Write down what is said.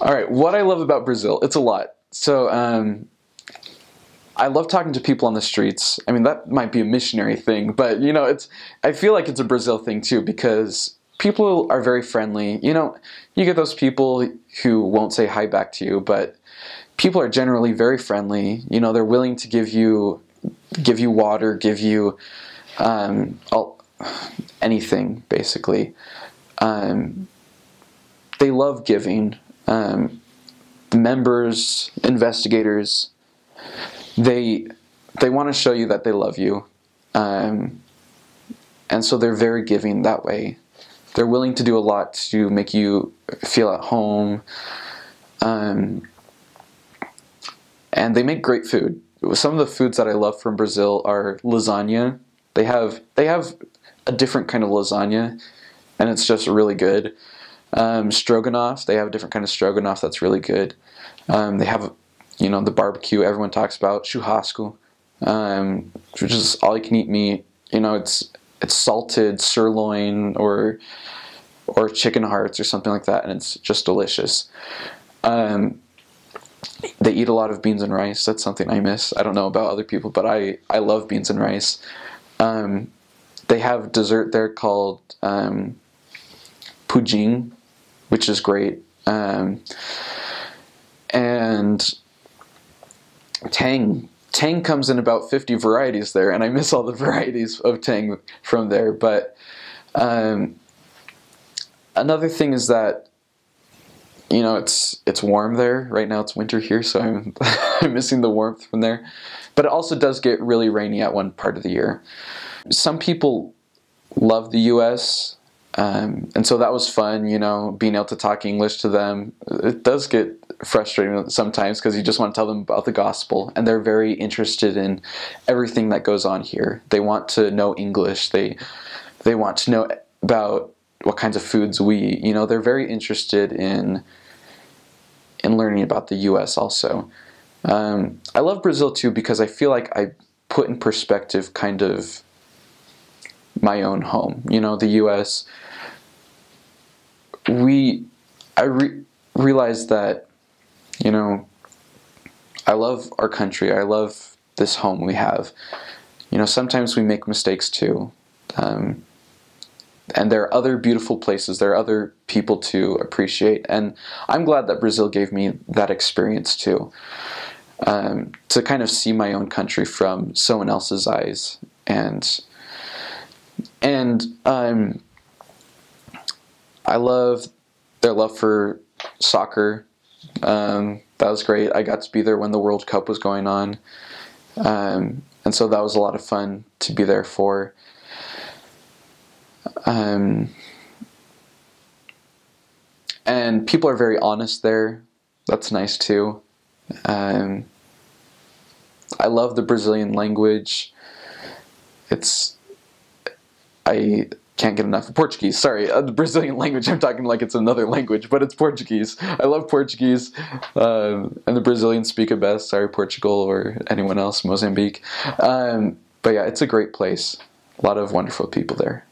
All right, what I love about Brazil, it's a lot. So, um, I love talking to people on the streets. I mean, that might be a missionary thing, but you know, it's I feel like it's a Brazil thing too because people are very friendly. You know, you get those people who won't say hi back to you, but people are generally very friendly. You know, they're willing to give you give you water, give you um, all, anything basically. Um, they love giving. Um, members, investigators, they they want to show you that they love you, um, and so they're very giving that way. They're willing to do a lot to make you feel at home, um, and they make great food. Some of the foods that I love from Brazil are lasagna. They have they have a different kind of lasagna, and it's just really good. Um, stroganoff, they have a different kind of stroganoff that's really good. Um, they have you know, the barbecue everyone talks about, churrasco, um, which is all you can eat meat. You know, it's it's salted sirloin or or chicken hearts or something like that, and it's just delicious. Um, they eat a lot of beans and rice. That's something I miss. I don't know about other people, but I, I love beans and rice. Um, they have dessert there called um, pudim, which is great. Um, and Tang Tang comes in about 50 varieties there, and I miss all the varieties of Tang from there. But um, another thing is that you know it's it's warm there right now. It's winter here, so I'm I'm missing the warmth from there. But it also does get really rainy at one part of the year. Some people love the U.S. Um, and so that was fun, you know, being able to talk English to them. It does get frustrating sometimes because you just want to tell them about the gospel, and they're very interested in everything that goes on here. They want to know English. They they want to know about what kinds of foods we eat. You know, they're very interested in in learning about the U.S. also. Um, I love Brazil too because I feel like I put in perspective kind of my own home. You know, the U.S we I re- realized that you know I love our country. I love this home we have. You know, sometimes we make mistakes too. Um, and there are other beautiful places, there are other people to appreciate. And I'm glad that Brazil gave me that experience too. Um, to kind of see my own country from someone else's eyes. And, and um, I love their love for soccer. Um, that was great. I got to be there when the World Cup was going on. Um, and so that was a lot of fun to be there for. Um, and people are very honest there. That's nice too. Um, I love the Brazilian language. It's I can't get enough of Portuguese. Sorry, uh, the Brazilian language. I'm talking like it's another language, but it's Portuguese. I love Portuguese, um, and the Brazilians speak it best. Sorry, Portugal or anyone else, Mozambique. Um, but yeah, it's a great place. A lot of wonderful people there.